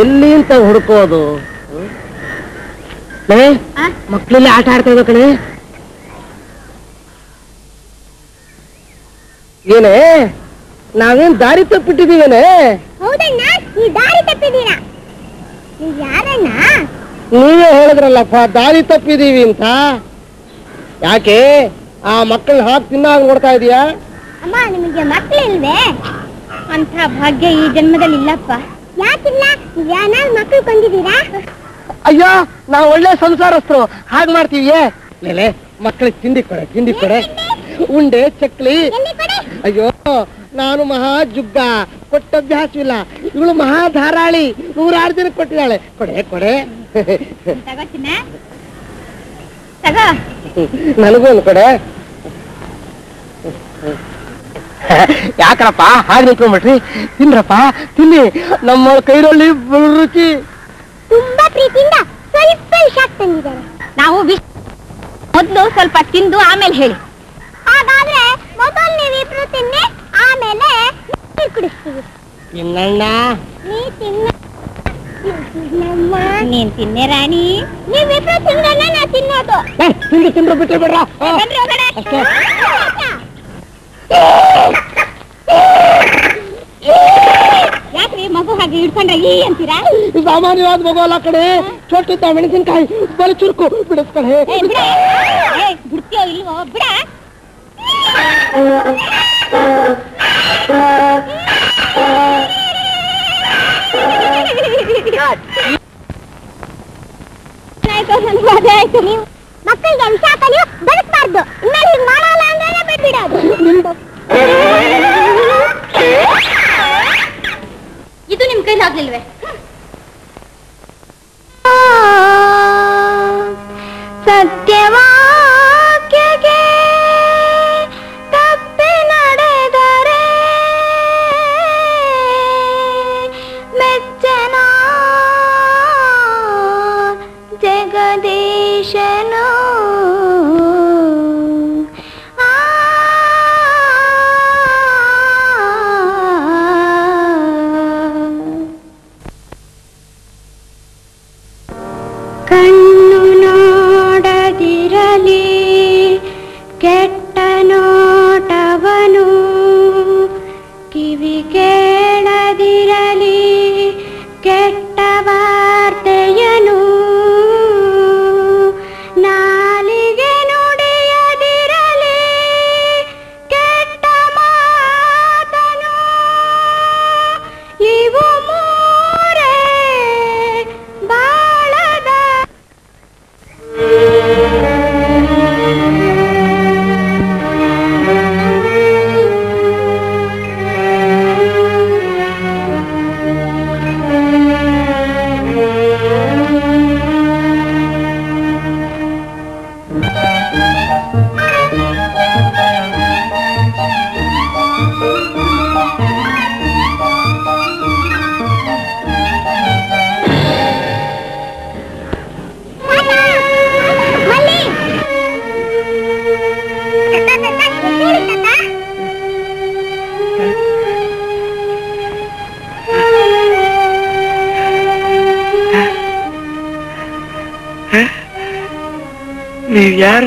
ಎಲ್ಲಿ ಅಂತ ಹುಡುಕೋದು? ಲೇ ಮಕ್ಕಳೆಲ್ಲ ಆಟ ಆಡ್ತಾ ಇದ್ದ ಕಣೆ? ಏನೇ ನಾವೇನ್ ದಾರಿ ತಪ್ಪಿಟ್ಟಿದೀವೇನೆ ಹೌದಣ್ಣ ಈ ದಾರಿ ತಪ್ಪಿದ್ದೀರಾ? ನೀವ್ ಯಾರಣ್ಣ? ನೀವೇ ಹೇಳಿದ್ರಲ್ಲಪ್ಪ ದಾರಿ ತಪ್ಪಿದೀವಿ ಅಂತ. ಯಾಕೆ ಆ ಮಕ್ಕಳನ್ನ ಹಾಕಿ ತಿನ್ನಾಗ ನೋಡ್ತಾ ಇದೀಯಾ? ಅಮ್ಮ ನಿಮಗೆ ಮಕ್ಕಳಿಲ್ವೇ ಅಂತ ಭಾಗ್ಯ ಈ ಜನ್ಮದಲ್ಲಿ ಇಲ್ಲಪ್ಪ ಯಾಕಿಲ್ಲ? ಯಾರು ಮಕ್ಕಳು ಕೊಂದಿದ್ದೀರಾ? ಅಯ್ಯೋ ನಾವು ಒಳ್ಳೆ ಸಂಸಾರಸ್ಥರು. ಹಾಗೆ ಮಾಡ್ತೀವಿ ಲೇಲೆ ಮಕ್ಕಳಿಗೆ ತಿಂಡಿ ಕೊಡೆ ತಿಂಡಿ ಕೊಡೆ. ಉಂಡೆ ಚಕ್ಲಿ. ಅಯ್ಯೋ ನಾನು ಮಹಾ ಜುಗ್ಗ ಕೊಟ್ಟ ಅಭ್ಯಾಸವಿಲ್ಲ. ಇವಳು ಮಹಾ ಧಾರಾಳಿ. ನೂರಾರು ಜನ ಕೊಟ್ಟಿದ್ದಾಳೆ. ಕೊಡೆ ಕೊಡೆ. ನನಗೂ ಒಂದು ಕೊಡೆ. ಯಾಕರಪ್ಪ? ಹಾಗೆ ನಿಂತ್ಕೊಂಡ್ಬಿಟ್ರಿ? ತಿನ್ರಪ್ಪ? ತಿನ್ನಿ. ನಮ್ಮ ಕೈರಲ್ಲಿ ಬರುಚಿ ರುಚಿ. ತುಂಬಾ ಪ್ರೀತಿಯಿಂದ ಸ್ವಲ್ಪ ಶಾಕ್ ತಂದಿದ್ದಾರೆ. ನಾವು ಮೊದಲು ಸ್ವಲ್ಪ ತಿಂದು ಆಮೇಲೆ ಹೇಳಿ. ಹಾಗಾದ್ರೆ ಮೊದಲು ನೀವಿಬ್ರು ತಿನ್ನಿ ಆಮೇಲೆ ನೀರು ಕುಡಿಸ್ತೀವಿ. ತಿನ್ನಣ್ಣ. ನೀ ತಿನ್ನ ನೀನ್ ತಿನ್ನಮ್ಮ. ನೀನ್ ತಿನ್ನೆ ರಾಣಿ. ನೀವಿಬ್ರು ತಿಂದ್ರೆ ನಾ ತಿನ್ನೋದು. ಏ, ತಿಂದು ತಿಂದ್ರು ಬಿಟ್ಟು ಬಿಡ್ರ? ಯಾಕ್ರಿ ಮಗು ಹಾಗೆ ಹಿಡ್ಕೊಂಡ್ರೆ ಈ ಅಂತೀರಾ? ಸಾಮಾನ್ಯವಾದ ಮಗು ಅಲ್ಲ ಕಡೆ ಚೊಟ್ಟಿದ್ದ ಮೆಣಸಿನಕಾಯಿ ಬಲ ಚುರುಕು ಬಿಡಿಸ್ಕಡೆ ಬಿಡ್ತೀಯೋ ಇಲ್ವೋ? ಬಿಡ. ಮಕ್ಕಳಿಗೆ ವಿಷ ಕಲಿಯೋ ಬದುಕಬಾರ್ದು. ಇನ್ಮೇಲೆ ಹಿಂಗ್ ಮಾಡಲ್ಲ ಇದು ನಿಮ್ ಕೈಲಾಗ್ಲಿಲ್ವೇ?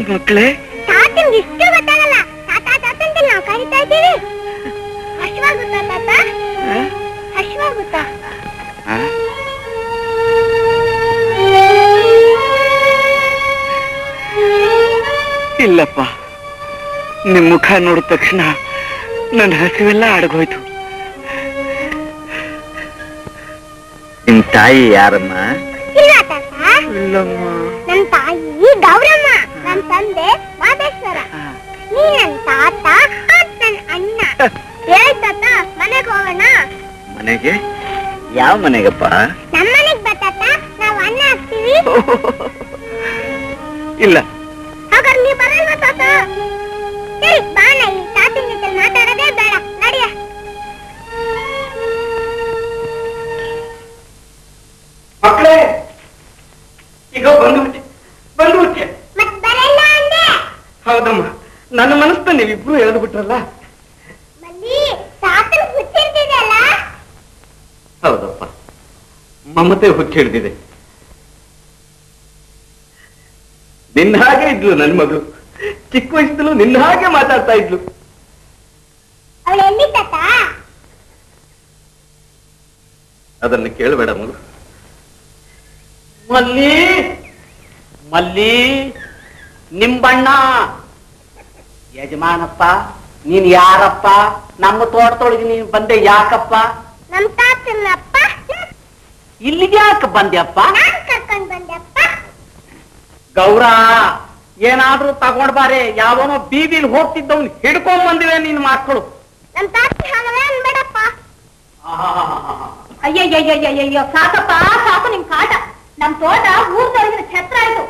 ಮಕ್ಕಳೇ? ತಾತಂಗೆ ಇಷ್ಟು ಗೊತ್ತಾಗಲ್ಲ. ತಾತ ತಾತ ಅಂತ ನಾವು ಕರಿತಾ ಇದ್ದೀವಿ. ಹಶ್ವಾಗುತ್ತಾ ತಾತ? ಹಶ್ವಾಗುತ್ತಾ ಇಲ್ಲಪ್ಪ. ನಿಮ್ ಮುಖ ನೋಡಿದ ತಕ್ಷಣ ನನ್ನ ಹಸಿವೆಲ್ಲ ಅಡಗೋಯ್ತು ನಿಮ್ ತಾಯಿ ಯಾರಮ್ಮ? ಇಲ್ಲ ತಾತ. ಇಲ್ಲಮ್ಮ. ನನ್ ತಾಯಿ ಗೌರಮ್ಮ. ನನ್ ತಂದೆ ಮಾದೇಶ್ವರ ನೀ ನನ್ ತಾತ ಅದ್ ನನ್ ಅಣ್ಣ. ಹೇಳಿ ತಾತ ಮನೆಗ್ ಹೋಗೋಣ? ಮನೆಗೆ? ಯಾವ ಮನೆಗಪ್ಪ? ನಮ್ಮ ಮನೆಗೆ ಬಾ ನಾವು ಅನ್ನ ಹಾಕ್ತೀವಿ ಇಲ್ಲ. ಹಾಗಾದ್ರೆ ನೀ ಬರಲ್ವಾ ತಾತ? ಸರಿ ಬಾ ನಾ ಈ ತಾತನ ಜೊತೆ ಮಾತಾಡೋದೇ ಬೇಡ. ನಡಿಯ. ಮಕ್ಕಳೇ ಈಗ ಬಂದ್ಬಿಟ್ಟೆ ಬಂದ್ಬಿಟ್ಟೆ ಮತ್ ಬರಲ್ಲ ಅಂದೆ ಹೌದಮ್ಮ ನನ್ನ ಮನಸ್ಸನ್ನ ನೀವಿಬ್ರು ಎಳೆದು ಬಿಟ್ರಲ್ಲ ಹೌದಪ್ಪ. ಮಮತೆ ಹುಚ್ಚಿಡ್ದಿದೆ ನಿನ್ನ ಹಾಗೆ ಇದ್ಲು ನನ್ನ ಮಗಳು. ಚಿಕ್ಕ ವಯಸ್ಸಲ್ಲೂ ನಿನ್ನ ಹಾಗೆ ಮಾತಾಡ್ತಾ ಇದ್ಲು. ಅದನ್ನು ಕೇಳಬೇಡ ಮಗು. ಮಲ್ಲಿ ಮಲ್ಲಿ ನಿಂಬಣ್ಣ. ಯಜಮಾನಪ್ಪ ನೀನ್ ಯಾರಪ್ಪ? ನಮ್ಮ ತೋಟದೊಳಗೆ ನೀನ್ ಬಂದೆ ಯಾಕಪ್ಪ? ನಮ್ ತಾತನಪ್ಪ. ಇಲ್ಲಿಗೆ ಯಾಕೆ ಬಂದ್ಯಪ್ಪ? ನಾನ್ ಕರ್ಕೊಂಡ್ ಬಂದೆಪ್ಪ ಗೌರ ಏನಾದ್ರೂ ತಗೊಂಡ್ ಬಾರೆ. ಯಾವನೋ ಬೀದಿಲ್ ಹೋಗ್ತಿದ್ದವನ್ ಹಿಡ್ಕೊಂಡ್ ಬಂದಿವೆ ನಿನ್ ಮಕ್ಕಳು. ನಮ್ ತಾತ ಹಾಗಲ್ಲ ಅನ್ಬೇಡಪ್ಪ. ಅಯ್ಯಯ್ಯಯ್ಯಯ್ಯಯ್ಯೋ ಸಾಕಪ್ಪ ಸಾಕು ನಿಮ್ ಕಾಟ. ನಮ್ ತೋಟ ಊರ್ದೊಳಗಿನ ಛತ್ರ ಆಯ್ತು.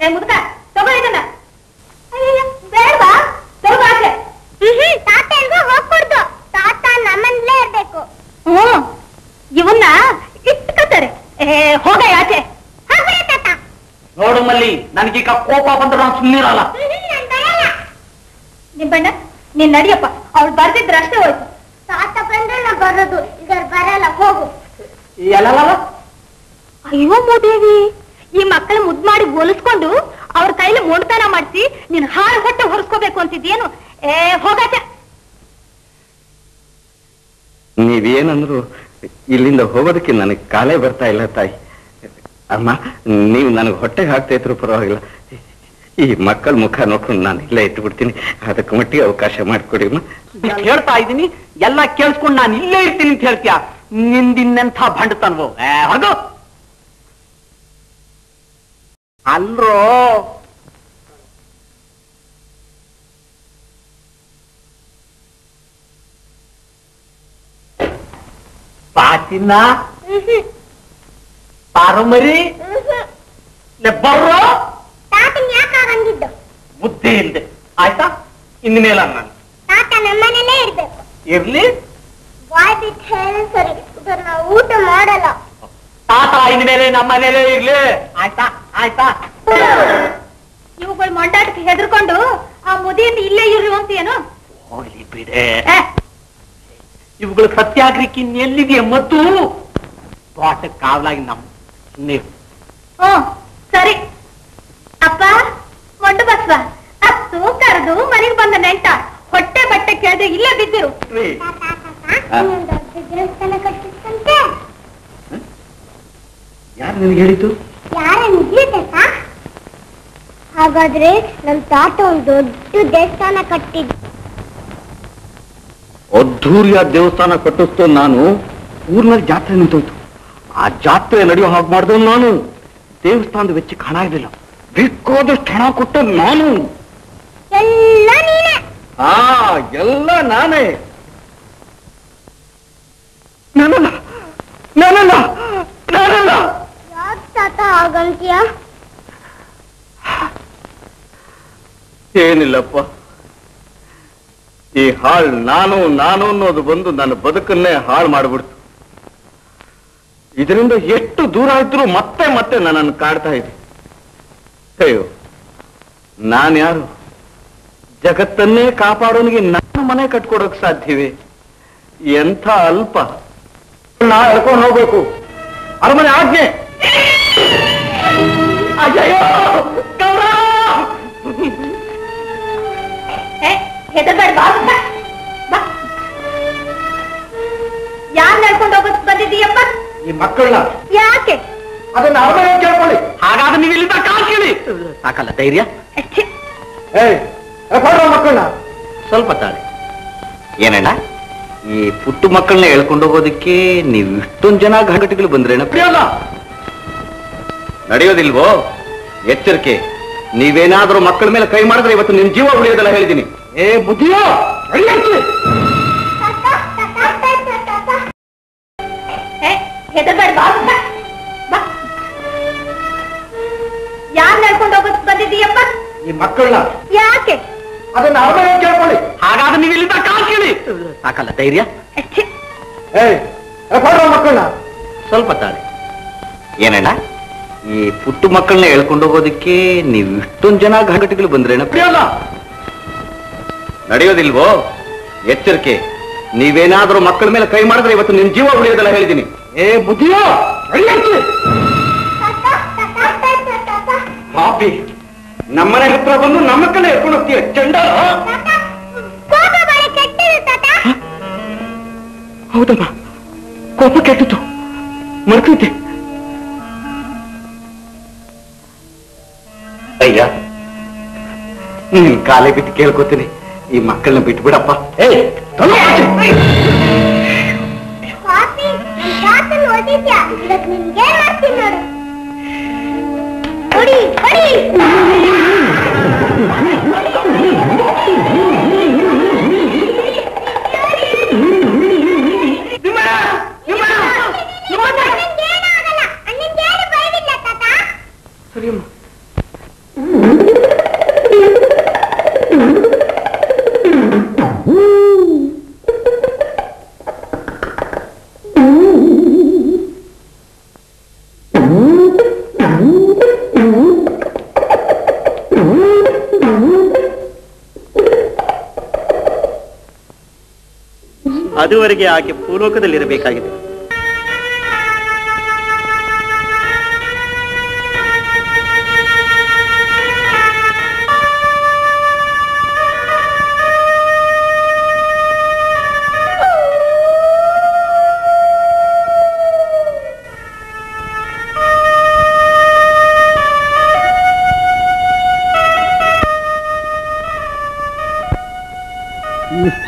ಏ ಮುದುಕ ತಗೋ ಇದನ್ನ. ಅಯ್ಯಯ್ಯೋ ಬೇಡವಾ? ಆಚೆ ತಾತ ಎಲ್ಗೋ ತಾತ ಇರ್ಬೇಕು. ಹ್ಮ್ ಇವನ್ನ ಇಟ್ಕೋತಾರೆ. ಏ ಹೋಗ ತಾತ. ನೋಡು ಮಲ್ಲಿ ನನಗೀಗ ಕೋಪ ಬಂದ್ರೆ ನಾನು ಸುಮ್ಮನಿರಲ್ಲ ನಿಂಬಣ್ಣ ನೀನ್ ನಡಿಯಪ್ಪ. ಅವ್ಳು ಬರ್ದಿದ್ರೆ ಅಷ್ಟೇ ಹೋಯ್ತು. ತಾತ ಬಂದ್ರೆ ನಾ ಬರೋದು. ಈಗ ಬರಲ್ಲ ಹೋಗು. ಎಲ್ಲಲ್ಲ ಅಯ್ಯೋ ಮೋದೇವಿ. ಈ ಮಕ್ಕಳ ಮುದ್ ಮಾಡಿ ಒಲಿಸ್ಕೊಂಡು ಅವ್ರ ಕೈಲಿ ಮೊಂಡ್ತನ ಮಾಡಿಸಿ ನೀನ್ ಹಾಳು ಹೊಟ್ಟೆ ಹೊರಸ್ಕೋಬೇಕು ಅಂತಿದ್ದೇನು ಹೋಗಾಚ. ನೀವೇನಂದ್ರು ಇಲ್ಲಿಂದ ಹೋಗೋದಕ್ಕೆ ನನಗೆ ಕಾಲೇ ಬರ್ತಾ ಇಲ್ಲ ತಾಯಿ. ಅಮ್ಮ ನೀವು ನನಗೆ ಹೊಟ್ಟೆಗೆ ಹಾಕ್ತಾ ಇದ್ರು ಪರವಾಗಿಲ್ಲ. ಈ ಮಕ್ಕಳ ಮುಖ ನೋಡ್ಕೊಂಡು ನಾನು ಇಲ್ಲೇ ಇಟ್ಟು ಬಿಡ್ತೀನಿ ಅದಕ್ಕೆ ಮಟ್ಟಿಗೆ ಅವಕಾಶ ಮಾಡಿಕೊಡಿ ಅಮ್ಮ. ಹೇಳ್ತಾ ಇದ್ದೀನಿ. ಎಲ್ಲ ಕೇಳಿಸ್ಕೊಂಡು ನಾನು ಇಲ್ಲೇ ಇರ್ತೀನಿ ಅಂತ ಹೇಳ್ತೀಯ? ನಿಂದಿನ್ನೆಂಥ ಭಂಡತನ್ವು. ಹೊರಗು. ಅಲ್ರೋ ಪಾಚಿನ ಪಾರಮರಿ? ಬರ್ರೋ? ತಾತನ್ ಯಾಕ ಬಂದಿದ್ದು ಬುದ್ಧಿ ಇಲ್ದೆ. ಆಯ್ತಾ? ಇನ್ಮೇಲೆ ನಾನು. ತಾತ ನಮ್ಮನೇಲೇ ಇರ್ಬೇಕು. ಇರ್ಲಿ? ಬಾಯ್ ಬಿಟ್ಟು ಹೇಳಿ ಸರಿ. ಊಟ ಮಾಡಲ್ಲ. ತಾತ ಇನ್ಮೇಲೆ ನಮ್ಮ ಮನೇಲೇ ಇರ್ಲಿ. ಆಯ್ತಾ? ಆಯ್ತಾ? ಇವುಗಳು ಮೊಂಡಾಟಕ್ಕೆ ಹೆದರ್ಕೊಂಡು ಆ ಮುದಿಯಿಂದ ಇಲ್ಲೇ ಇರು ಅಂತೇನು ಹೋಗ್ಲಿ ಬಿಡೆ. ಇವುಗಳು ಸತ್ಯಾಗ್ರಹಕ್ಕೆ ಎಲ್ಲಿದೆಯಾ ಮತ್ತು? ತೋಟಕ್ಕೆ ಕಾವಲಾಗಿ ನಮ್ಮ ನೀವು. ಓ ಸರಿ. ಅಪ್ಪ ಮೊಂಡು ಬಸ್ವ ಅತ್ತು ಕರೆದು ಮನೆಗೆ ಬಂದ ನೆಂಟ ಹೊಟ್ಟೆ ಬಟ್ಟೆ ಕೇಳಿದ್ರೆ ಇಲ್ಲೇ ಬಿದ್ದಿರು. ಯಾರು ನಿನಗೆ ಹೇಳಿತು ಯಾರ ಹಾಗಾದ್ರೆ ನಮ್ ತಾತ ಒಂದು ದೊಡ್ಡ ದೇವಸ್ಥಾನ ಕಟ್ಟಿದ್ ಅದ್ಧೂರಿಯ ದೇವಸ್ಥಾನ ಕಟ್ಟಿಸ್ತು ನಾನು ಊರಿನಲ್ಲಿ ಜಾತ್ರೆ ನಿಂತೋಯ್ತು. ಆ ಜಾತ್ರೆ ನಡೆಯೋ ಹಾಗೆ ಮಾಡಿದ್ರು ನಾನು. ದೇವಸ್ಥಾನದ ವೆಚ್ಚಕ್ಕೆ ಹಣ ಇರಲಿಲ್ಲ. ಬೇಕಾದಷ್ಟು ಹಣ ಕೊಟ್ಟ ನಾನು. ಎಲ್ಲ ನೀನೆ. ಆ ಎಲ್ಲ ನಾನೇ. ನಾನಲ್ಲ ನಾನಲ್ಲ ನಾನಲ್ಲ ಯಾಕ್ ತಾತ ಏನಿಲ್ಲಪ್ಪ. ಈ ಹಾಳು ನಾನು ನಾನು ಅನ್ನೋದು ಬಂದು ನನ್ನ ಬದುಕನ್ನೇ ಹಾಳು ಮಾಡಿಬಿಡ್ತು. ಇದರಿಂದ ಎಷ್ಟು ದೂರ ಇದ್ರೂ ಮತ್ತೆ ಮತ್ತೆ ನನ್ನನ್ನು ಕಾಡ್ತಾ ಇದೆ. ಅಯ್ಯೋ ನಾನ್ಯಾರು ಜಗತ್ತನ್ನೇ ಕಾಪಾಡೋನಿಗೆ ನಾನು ಮನೆ ಕಟ್ಕೊಡೋಕ್ ಸಾಧ್ಯವೇ? ಎಂಥ ಅಲ್ಪ. ನಾ ಎಳ್ಕೊಂಡು ಹೋಗ್ಬೇಕು. ಅರಮನೆ ಆಜ್ಞೆ. ಹೆದರ್ಬೇಡ ಬಾ ಯಾರ್ ನಡ್ಕೊಂಡು ಹೋಗೋದ್ ಬಂದಿದ್ದೀಯಪ್ಪ? ಈ ಮಕ್ಕಳನ್ನ? ಯಾಕೆ? ಅದನ್ನ ಅರಮನೆ ಕೇಳ್ಕೊಳ್ಳಿ. ಹಾಗಾದ್ರೆ ನೀವು ಇಲ್ಲಿಂದ ಕಾಲ್ಕೇಳಿ ಸಾಕಲ್ಲ ಧೈರ್ಯ. ಏಯ್ ಮಕ್ಕಳನ್ನ. ಸ್ವಲ್ಪ ತಾಳೆ. ಏನಣ್ಣ? ಈ ಪುಟ್ಟು ಮಕ್ಕಳನ್ನ ಎಳ್ಕೊಂಡು ಹೋಗೋದಕ್ಕೆ ನೀವು ಇಷ್ಟೊಂದು ಜನ ಘಟಗಳು ಬಂದ್ರೇನ? ಪ್ರಿಯಲ್ಲ ನಡೆಯೋದಿಲ್ವೋ? ಎಚ್ಚರಿಕೆ. ನೀವೇನಾದ್ರೂ ಮಕ್ಕಳ ಮೇಲೆ ಕೈ ಮಾಡಿದ್ರೆ ಇವತ್ತು ನಿಮ್ ಜೀವ ಉಳಿಯೋದಲ್ಲ ಹೇಳಿದ್ದೀನಿ ಏ ಬುದ್ಧಿಯೋ? ಹೆದರ್ಬೇಡ ಬಾ. ಯಾರ್ ನಡ್ಕೊಂಡು ಹೋಗೋದ್ ಬಂದಿದ್ದೀಯಪ್ಪ? ಈ ಮಕ್ಕಳನ್ನ. ಯಾಕೆ? ಅದನ್ನ ಅರಮನೆ ಕೇಳ್ಕೊಳ್ಳಿ. ಹಾಗಾದ್ರೆ ನೀವು ಇಲ್ಲಿಂದ ಕಾಲ್ಕೇಳಿ ಸಾಕಲ್ಲ ಧೈರ್ಯ? ಏ ಮಕ್ಕಳನ್ನ. ಸ್ವಲ್ಪ ತಾಳೆ. ಏನಣ್ಣ? ಈ ಪುಟ್ಟು ಮಕ್ಕಳನ್ನ ಹೇಳ್ಕೊಂಡು ಹೋಗೋದಕ್ಕೆ ನೀವು ಇಷ್ಟೊಂದು ಜನ ಘಟಕಗಳು ಬಂದ್ರೇನ ಪ್ರಿಯಲ್ಲ ನಡೆಯೋದಿಲ್ವೋ? ಎಚ್ಚರಿಕೆ. ನೀವೇನಾದ್ರೂ ಮಕ್ಕಳ ಮೇಲೆ ಕೈ ಮಾಡಿದ್ರೆ ಇವತ್ತು ನಿಮ್ ಜೀವ ಉಳಿಯೋದಲ್ಲ ಹೇಳಿದ್ದೀನಿ. ಏ ಬುದ್ಧಿಯೋ? ಪಾಪಿ ನಮ್ಮನೆ ಹತ್ರ ಬಂದು ನಮ್ಮ ಕಡೆ ಎತ್ಕೊಂಡು ಹೋಗ್ತೀಯ ಚಂಡ? ಹೌದಮ್ಮ ಕೋಪ ಕೆಟ್ಟಿತು ಮರ್ತಿದ್ದೆ ಅಯ್ಯ ನಿನ್ ಕಾಲೇ ಬಿದ್ದು ಕೇಳ್ಕೊತೀನಿ. ಈ ಮಕ್ಕಳನ್ನ ಬಿಟ್ಟು ಬಿಡಪ್ಪ ಅದುವರೆಗೆ ಆಕೆ ಭೂಲೋಕದಲ್ಲಿರಬೇಕಾಗಿದೆ.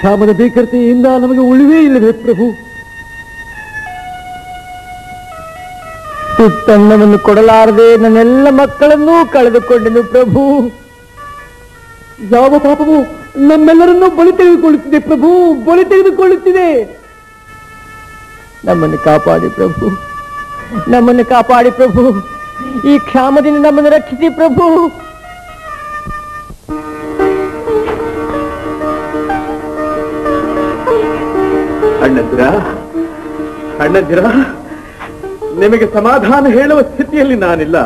ಕ್ಷಾಮದ ಬೇಕರ್ತೆಯಿಂದ ನಮಗೆ ಉಳಿವೇ ಇಲ್ಲದೆ ಪ್ರಭು? ತಣ್ಣವನ್ನು ಕೊಡಲಾರದೆ ನನ್ನೆಲ್ಲ ಮಕ್ಕಳನ್ನೂ ಕಳೆದುಕೊಂಡೆನು ಪ್ರಭು. ಯಾವ ಪಾಪವು ನಮ್ಮೆಲ್ಲರನ್ನೂ ಬಲಿ ತೆಗೆದುಕೊಳ್ಳುತ್ತಿದೆ ಪ್ರಭು, ಬಲಿ ತೆಗೆದುಕೊಳ್ಳುತ್ತಿದೆ. ನಮ್ಮನ್ನು ಕಾಪಾಡಿ ಪ್ರಭು, ನಮ್ಮನ್ನು ಕಾಪಾಡಿ ಪ್ರಭು. ಈ ಕ್ಷಾಮದಿಂದ ನಮ್ಮನ್ನು ರಕ್ಷಿಸಿ ಪ್ರಭು. ಅಣ್ಣಂದಿರ ಅಣ್ಣಂದಿರ ನಿಮಗೆ ಸಮಾಧಾನ ಹೇಳುವ ಸ್ಥಿತಿಯಲ್ಲಿ ನಾನಿಲ್ಲ.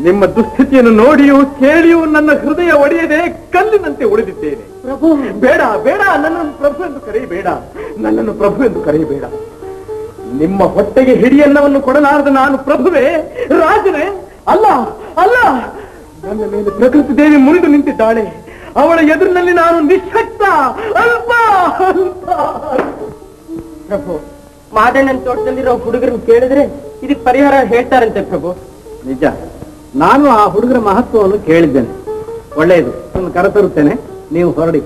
ನಿಮ್ಮ ದುಸ್ಥಿತಿಯನ್ನು ನೋಡಿಯೂ ಕೇಳಿಯೂ ನನ್ನ ಹೃದಯ ಒಡೆಯದೆ ಕಲ್ಲಿನಂತೆ ಉಳಿದಿದ್ದೇನೆ. ಪ್ರಭು! ಬೇಡ ಬೇಡ ನನ್ನನ್ನು ಪ್ರಭು ಎಂದು ಕರೆಯಬೇಡ. ನನ್ನನ್ನು ಪ್ರಭು ಎಂದು ಕರೆಯಬೇಡ. ನಿಮ್ಮ ಹೊಟ್ಟೆಗೆ ಹಿಡಿಯನ್ನವನ್ನು ಕೊಡಲಾರದ ನಾನು ಪ್ರಭುವೆ ರಾಜನೇ ಅಲ್ಲ ಅಲ್ಲ! ನನ್ನ ಮೇಲೆ ಪ್ರಕೃತಿ ದೇವಿ ಮುರಿದು ನಿಂತಿದ್ದಾಳೆ. ಅವಳ ಎದುರಿನಲ್ಲಿ ನಾನು ನಿಶಕ್ತ ಅಲ್ಪ ಅಲ್ಪ. ಪ್ರಭು, ಮಾದಣ್ಣನ ತೋಟದಲ್ಲಿರೋ ಹುಡುಗರು ಕೇಳಿದ್ರೆ ಇದಕ್ಕೆ ಪರಿಹಾರ ಹೇಳ್ತಾರಂತೆ ಪ್ರಭು. ನಿಜ, ನಾನು ಆ ಹುಡುಗರ ಮಹತ್ವವನ್ನು ಕೇಳಿದ್ದೇನೆ. ಒಳ್ಳೆಯದು ನಾನು ಕರೆತರುತ್ತೇನೆ, ನೀವು ಹೊರಡಿ.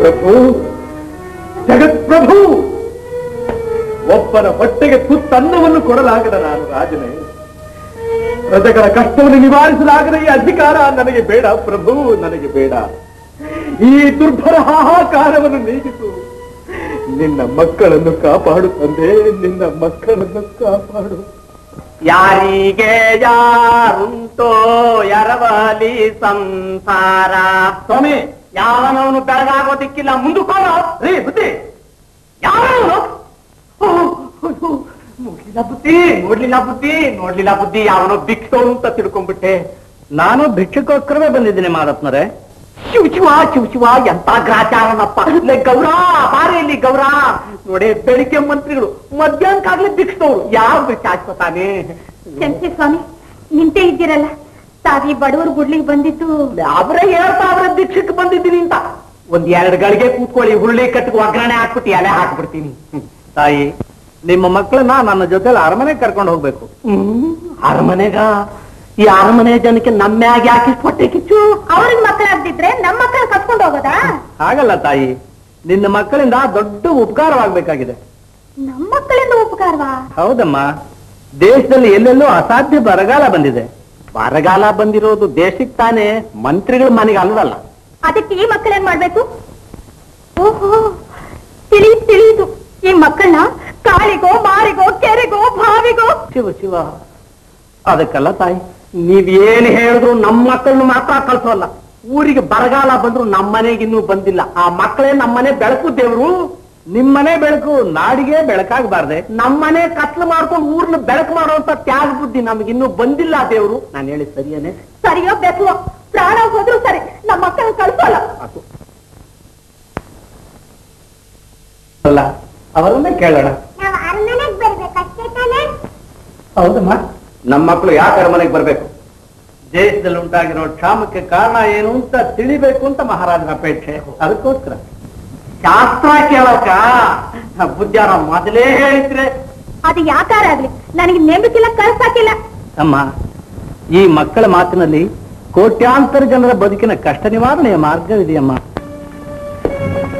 ಪ್ರಭು, ಜಗತ್ಪ್ರಭು! ಒಬ್ಬನ ಹೊಟ್ಟೆಗೆ ತುತ್ತನ್ನವನ್ನು ಕೊಡಲಾಗದ ನಾನು ರಾಜನೇ. ಪ್ರಜೆಗಳ ಕಷ್ಟವನ್ನು ನಿವಾರಿಸಲಾಗದ ಈ ಅಧಿಕಾರ ನನಗೆ ಬೇಡ ಪ್ರಭು, ನನಗೆ ಬೇಡ. ಈ ದುರ್ಭರ ಹಾಹಾಕಾರವನ್ನು ನೀಗಿಸು. ನಿನ್ನ ಮಕ್ಕಳನ್ನು ಕಾಪಾಡು ತಂದೆ ನಿನ್ನ ಮಕ್ಕಳನ್ನು ಕಾಪಾಡು. ಯಾರಿಗೆ ಯಾರುಂಟೋ ಎರವಲಿ ಸಂಸಾರ. ಸ್ವಾಮಿ! ಯಾವನವನು ಬೆಳಗಾಗೋದಿಕ್ಕಿಲ್ಲ ಮುಂದಕ್ಕೋನು ರೀ ಬುದ್ಧಿ! ಯಾವನವನು? ನೋಡ್ಲಿಲ್ಲ ಬುದ್ಧಿ ನೋಡ್ಲಿಲ್ಲ ಬುದ್ಧಿ ನೋಡ್ಲಿಲ್ಲ ಬುದ್ಧಿ ಯಾವನೋ ಭಿಕ್ಷು ಅಂತ ತಿಳ್ಕೊಂಡ್ಬಿಟ್ಟೆ. ನಾನು ಭಿಕ್ಷಕ್ಕೋಸ್ಕರವೇ ಬಂದಿದ್ದೀನಿ ಮಾದಪ್ಪನರೇ ಶಿವ ಶಿವ ಶಿವ ಶಿವ ಎಂತ ಗ್ರಾಚಾರನಪ್ಪ. ಗೌರ ಬಾರಿ ಇಲ್ಲಿ ಗೌರ. ನೋಡಿ ಬೆಳಿಗ್ಗೆ ಮಂತ್ರಿಗಳು ಮಧ್ಯಾಹ್ನಕ್ಕಾಗ್ಲೇ ಬಿಕ್ಸ್ತವ್ರು ಯಾರು ಶಾಶ್ವತಾನೆ ಚಂಚಿ ಸ್ವಾಮಿ ನಿಂತೇ ಇದ್ದೀರಲ್ಲ. ತಾವಿ ಬಡವರು ಗುಡ್ಲಿಗೆ ಬಂದಿದ್ದು ಅವರೇ ಹೇಳ್ತಾ ಅವರ ದೀಕ್ಷಕ್ಕೆ ಬಂದಿದ್ದೀನಿ ಅಂತ. ಒಂದ್ ಎರಡು ಗಳಿಗೆ ಕೂತ್ಕೊಳ್ಳಿ ಹುರುಳಿ ಕಟ್ಟಿಗೆ ಒಗ್ಗರಣೆ ಹಾಕ್ಬಿಟ್ಟು ಎಲೆ ಹಾಕ್ಬಿಡ್ತೀನಿ. ತಾಯಿ ನಿಮ್ಮ ಮಕ್ಕಳನ್ನ ನನ್ನ ಜೊತೆಲಿ ಅರಮನೆ ಕರ್ಕೊಂಡು ಹೋಗ್ಬೇಕು. ಅರಮನೆಗ? ಈ ಅರಮನೆ ಜನಕ್ಕೆ ನಮ್ಮ್ಯಾಗ ಯಾಕೆ ಹೊಟ್ಟೆ ಕಿಚ್ಚು ಅವ್ರಿಗೆ ಮಕ್ಕಳಾಗ್ದಿದ್ರೆ ನಮ್ಮ ಮಕ್ಕಳ ಕಟ್ಕೊಂಡು ಹೋಗೋದಾ? ಆಗಲ್ಲ ತಾಯಿ. ನಿನ್ನ ಮಕ್ಕಳಿಂದ ದೊಡ್ಡ ಉಪಕಾರವಾಗಬೇಕಾಗಿದೆ. ನಮ್ಮ ಮಕ್ಕಳಿಂದ ಉಪಕಾರವಾ? ಹೌದಮ್ಮ. ದೇಶದಲ್ಲಿ ಎಲ್ಲೆಲ್ಲೂ ಅಸಾಧ್ಯ ಬರಗಾಲ ಬಂದಿದೆ. ಬರಗಾಲ ಬಂದಿರೋದು ದೇಶಕ್ಕೆ ತಾನೇ ಮಂತ್ರಿಗಳ ಮನೆಗೆ ಅಲ್ವಲ್ಲ ಅದಕ್ಕೆ ಈ ಮಕ್ಕಳೇನ್ ಮಾಡ್ಬೇಕು? ಓಹೋ ತಿಳಿ ತಿಳಿದು. ಈ ಮಕ್ಕಳನ್ನ ಕಾಳಿಗೋ ಮಾರಿಗೋ ಕೆರೆಗೋ ಬಾವಿಗೋ ಶಿವ ಶಿವ. ಅದಕ್ಕಲ್ಲ ತಾಯಿ. ನೀವ್ ಏನ್ ಹೇಳಿದ್ರು ನಮ್ಮ ಮಕ್ಕಳನ್ನು ಮಾತ್ರ ಕಳ್ಸೋಲ್ಲ. ಊರಿಗೆ ಬರಗಾಲ ಬಂದ್ರು ನಮ್ಮ ಮನೆಗೆ ಇನ್ನೂ ಬಂದಿಲ್ಲ. ಆ ಮಕ್ಕಳೇ ನಮ್ಮನೆ ಬೆಳಕು ದೇವ್ರು. ನಿಮ್ಮನೆ ಬೆಳಕು ನಾಡಿಗೆ ಬೆಳಕಾಗಬಾರ್ದೆ. ನಮ್ಮನೆ ಕತ್ಲು ಮಾಡ್ಕೊಂಡು ಊರ್ನ ಬೆಳಕು ಮಾಡುವಂತ ತ್ಯಾಗ ಬುದ್ಧಿ ನಮಗಿನ್ನೂ ಬಂದಿಲ್ಲ ದೇವ್ರು. ನಾನು ಹೇಳಿ ಸರಿಯಾನೆ? ಸರಿಯೋ ಬೆಸುವ ಪ್ರಾಣ ಹೋದ್ರು ಸರಿ. ನಮ್ಮ ಮಕ್ಕಳನ್ನ ಕಳ್ಸೋಲ್ಲ. ಅವರನ್ನೇ ಕೇಳೋಣ. ಹೌದಮ್ಮ. ನಮ್ಮ ಮಕ್ಕಳು ಯಾಕೆ ಅರಮನೆಗೆ ಬರಬೇಕು? ದೇಶದಲ್ಲಿ ಉಂಟಾಗಿರೋ ಕ್ಷಾಮಕ್ಕೆ ಕಾರಣ ಏನು ಅಂತ ತಿಳಿಬೇಕು ಅಂತ ಮಹಾರಾಜನ ಅಪೇಕ್ಷೆ. ಅದಕ್ಕೋಸ್ಕರ. ಶಾಸ್ತ್ರ ಕೇಳಕ? ಬುದ್ಧಾರ ಮೊದಲೇ ಹೇಳಿದ್ರೆ. ಅದು ಯಾಕಾರಾಗ್ಲಿ ನನಗೆ ನೆಂಬಿಕಿಲ್ಲ ಕಳ್ಸಾಕಿಲ್ಲ. ಅಮ್ಮ ಈ ಮಕ್ಕಳ ಮಾತಿನಲ್ಲಿ ಕೋಟ್ಯಾಂತರ ಜನರ ಬದುಕಿನ ಕಷ್ಟ ನಿವಾರಣೆಯ ಮಾರ್ಗವಿದೆಯಮ್ಮ.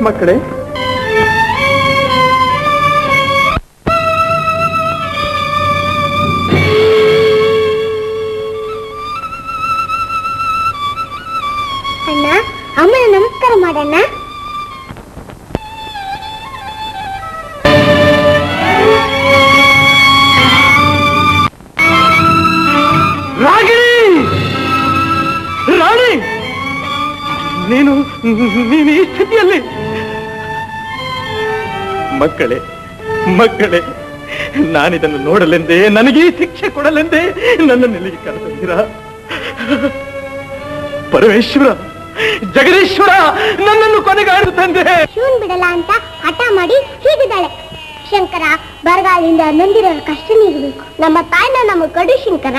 ಮಕ್ಕಳೇ ಅಣ್ಣ ಅಮ್ಮನ ನಮಸ್ಕಾರ ಮಾಡಣ್ಣ ರಾಣಿ! ನೀನು ನೀನು ಈ ಸ್ಥಿತಿಯಲ್ಲಿ. ಮಕ್ಕಳೇ ಮಕ್ಕಳೇ, ನಾನಿದನ್ನು ನೋಡಲೆಂದೇ, ನನಗೆ ಶಿಕ್ಷೆ ಕೊಡಲೆಂದೇ ನನ್ನ ನೆಲೆಗೆ ಕರೆದಿದ್ದೀರಾ ಪರಮೇಶ್ವರ! ಜಗದೀಶ್ವರ, ನನ್ನನ್ನು ಕೊನೆಗಾಡು ತಂದೆ. ಶಿವನ್ ಬಿಡಲ್ಲ ಅಂತ ಹಠ ಮಾಡಿ ಹೀಗಿದ್ದಾಳೆ. ಶಂಕರ, ಬರಗಾಲಿಂದ ನೊಂದಿರೋ ಕಷ್ಟ ನೀಗಬೇಕು ನಮ್ಮ ತಾಯಿನ ನಮ್ಮ ಕಡು ಶಂಕರ.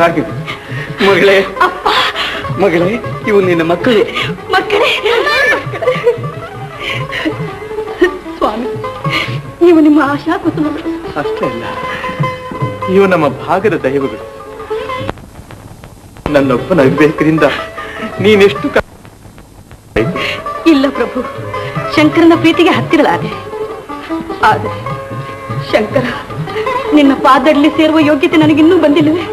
ರಾಗಿಣಿ ಮಗಳೇ ಮಗಳೇ ಇವು ನಿನ್ನ ಮಕ್ಕಳು. ಮಕ್ಕಳೇ ಸ್ವಾಮಿ ನೀವು ನಿಮ್ಮ ಆಶಾ ಕುಸುಮಗಳು ಅಷ್ಟೇ ಅಲ್ಲ ಇವು ನಮ್ಮ ಭಾಗದ ದೈವಗಳು. ನನ್ನೊಬ್ಬನ ವಿವೇಕದಿಂದ ನೀನೆಷ್ಟು ಇಲ್ಲ ಪ್ರಭು ಶಂಕರನ ಪ್ರೀತಿಗೆ ಹತ್ತಿರಲಾದೆ. ಆದರೆ ಶಂಕರ ನಿನ್ನ ಪಾದಡ್ಲಿ ಸೇರುವ ಯೋಗ್ಯತೆ ನನಗಿನ್ನೂ ಬಂದಿಲ್ಲವೇ?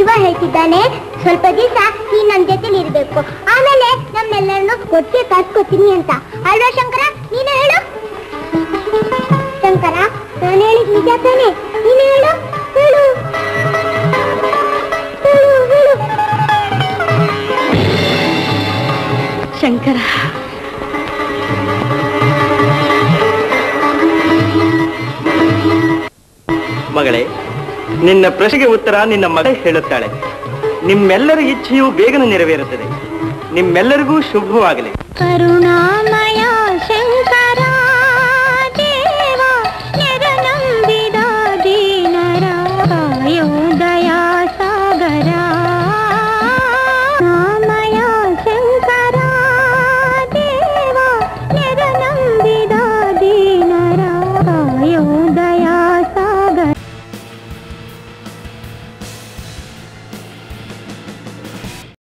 ಶಿವ ಹೇಳ್ತಿದ್ದಾನೆ ಸ್ವಲ್ಪ ದಿವಸ ನೀನ್ ನನ್ ಜೊತೆಲಿ ಇರ್ಬೇಕು. ಆಮೇಲೆ ನಮ್ಮೆಲ್ಲರನ್ನು ಒಟ್ಟಿಗೆ ಕಾಸ್ಕೊತೀನಿ ಅಂತ. ಅಲ್ವಾ ಶಂಕರ? ನೀನು ಹೇಳು. ಶಂಕರ ನಾನು ಹೇಳಿದ್ ನಿಜ ತಾನೆ? ನೀನು ಹೇಳು. ಹೇಳು. ಹೇಳು ಹೇಳು. ಶಂಕರ. ಮಗಳೇ ನಿನ್ನ ಪ್ರಶ್ನೆಗೆ ಉತ್ತರ ನಿನ್ನ ಮಗ ಹೇಳುತ್ತಾಳೆ. ನಿಮ್ಮೆಲ್ಲರ ಇಚ್ಛೆಯು ಬೇಗನೆ ನೆರವೇರುತ್ತದೆ. ನಿಮ್ಮೆಲ್ಲರಿಗೂ ಶುಭವಾಗಲಿ. ಕರುಣಾಮಯ ಶಂಕರ.